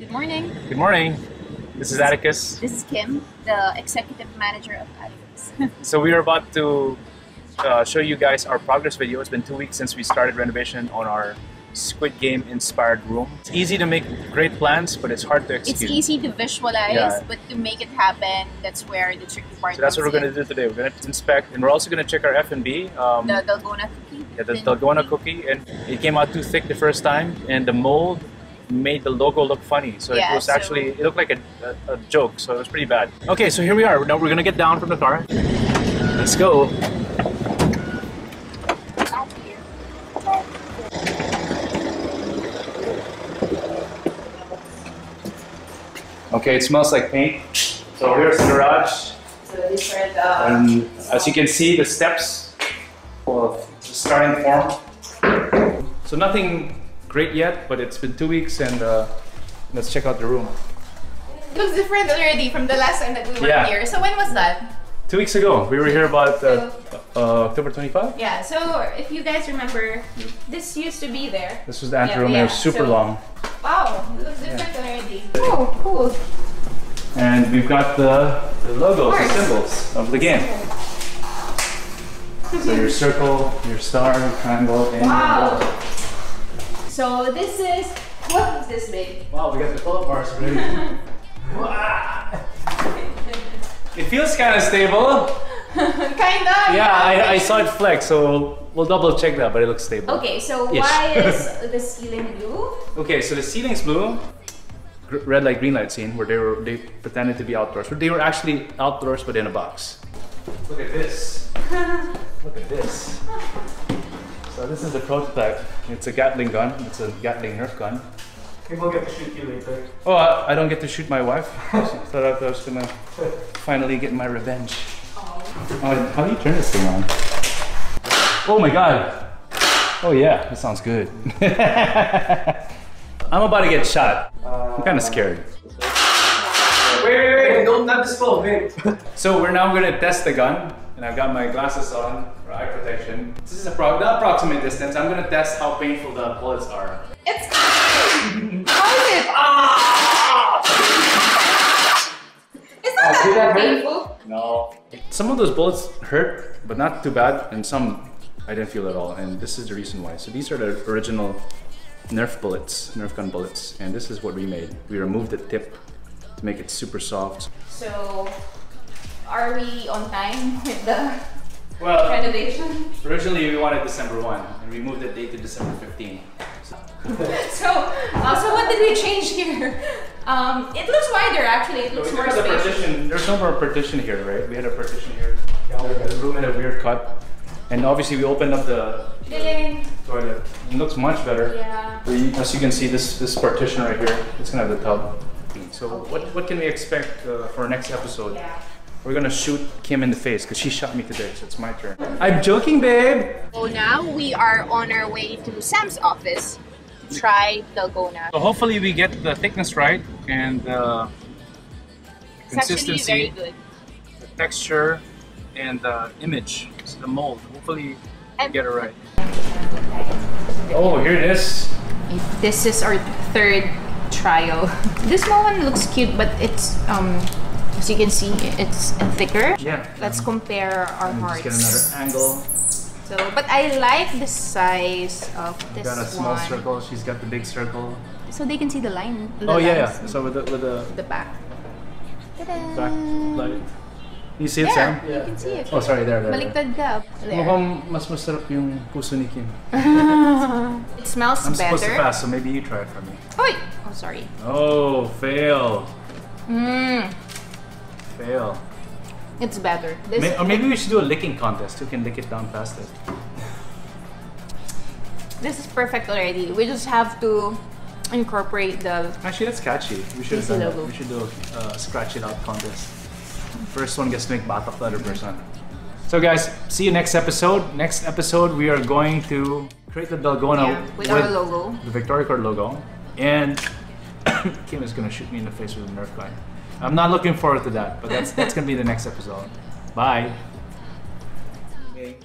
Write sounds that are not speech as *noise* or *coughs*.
Good morning. Good morning. This is Atticus. This is Kim, the executive manager of Atticus. *laughs* So we are about to uh, show you guys our progress video. It's been two weeks since we started renovation on our Squid Game inspired room. It's easy to make great plans, but it's hard to execute. it's easy to visualize, Yeah. but to make it happen, that's where the tricky part So that's what we're going to do today. We're going to inspect, and we're also going to check our F&B. Um. The Dalgona cookie. yeah, the Dalgona cookie, and it came out too thick the first time, and the mold made the logo look funny. So Yeah, it was so- actually it looked like a, a, a joke. So it was pretty bad. Okay, so here we are. Now we're gonna get down from the car. Let's go. Okay, it smells like paint. So here's the garage, So these are the and as you can see, the steps of the starting form. So nothing great yet, but it's been two weeks, and uh, let's check out the room. It looks different already from the last time that we were Yeah. here. So when was that? Two weeks ago, we were here about uh, uh, October 25. Yeah, so if you guys remember, this used to be there. This was the ante Yeah, room. yeah, It was super so- long. Wow, it looks different already. Oh, cool. And we've got the, the logos, the symbols of the game. So your circle, your star, your triangle, and Wow. your ball. So this is, what is this, babe? Wow, we got the pull-up bars ready. *laughs* it feels kind of stable. *laughs* Kinda. Yeah, I, I saw it flex, so we'll double check that, but it looks stable. Okay, so Yes. why is *laughs* the ceiling blue? Okay, so the ceiling's blue. Red light, green light scene where they were they pretended to be outdoors, but they were actually outdoors but in a box. Look at this. Look at this. So this is a prototype. It's a Gatling gun. It's a Gatling Nerf gun. We'll get to shoot you later. Oh, I, I don't get to shoot my wife. I Thought I was gonna finally get my revenge. Oh, how do you turn this thing on? Oh my god. Oh yeah, that sounds good. *laughs* I'm about to get shot. I'm kind of scared. Wait, wait, wait! Don't not this phone, wait. So we're now gonna test the gun, and I've got my glasses on for eye protection. This is a pro- the approximate distance. I'm gonna test how painful the bullets are. It's How is it? Ah! It's not Oh, that that painful. No. Some of those bullets hurt, but not too bad, and some I didn't feel at all. And this is the reason why. So these are the original Nerf bullets, Nerf gun bullets, and this is what we made. We removed the tip to make it super soft. So, are we on time with the Well, renovation? originally we wanted December 1, and we moved the date to December 15. *laughs* So, uh, so what did we change here? Um, it looks wider actually. It looks we more took out the spacious. partition. There's no more partition here, right? We had a partition here. The room had a weird cut. And obviously we opened up the Feeling, toilet. It looks much better. yeah. So you- As you can see, this this partition right here, it's gonna have the tub. So what what can we expect uh, for our next episode? Yeah. We're gonna shoot Kim in the face because she shot me today, so it's my turn. I'm joking, babe. So now we are on our way to Sam's office to try Dalgona. So hopefully we get the thickness right and uh, It's actually very consistency, good. the texture, and the image, so the mold. Hopefully we get it right. Oh, here it is. This is our third trial. *laughs* This one looks cute, but it's um, as you can see, it's thicker. Yeah. Let's compare our hearts. Just get another angle. So, but I like the size of this Got a small one. circle. She's got the big circle. So they can see the line. the Oh yeah, yeah. So with the with the The back. Back light. You see it, Sam? you can see it. Oh, sorry, there, there. Baliktad ka. There. Mukhang mas masarap yung puso ni Kim. *laughs* It smells I'm supposed to pass, so maybe you try it for me. Oi! Oh, sorry. Oh, fail. Fail. It's better. This, May, or maybe we should do a licking contest. Who can lick it down faster? this is perfect already. We just have to incorporate the. Actually, that's catchy. We should have done We should do a uh, scratch it out contest. First one gets to make batak the other person. So guys, see you next episode. Next episode, we are going to create the Dalgona Yeah, with our logo. the Victoria Court logo, and *coughs* Kim is gonna shoot me in the face with a Nerf gun. I'm not looking forward to that, but that's that's gonna be the next episode. Bye. Okay.